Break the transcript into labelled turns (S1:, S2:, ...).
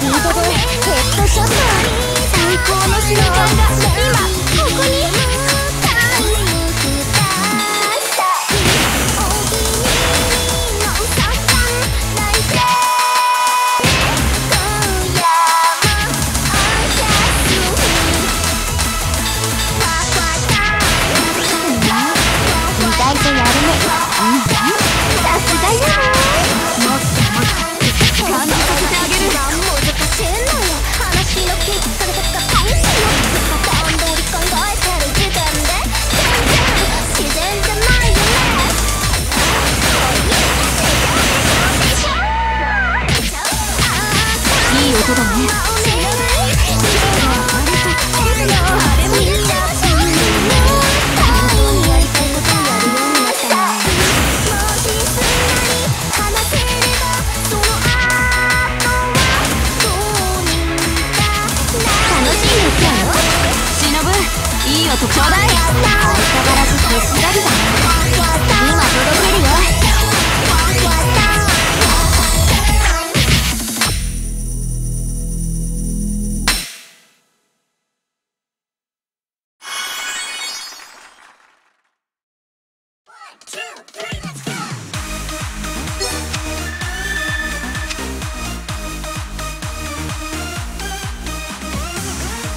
S1: ビートでヘッドショット最高の瞬間が
S2: ょうだい相変わらず
S3: 欲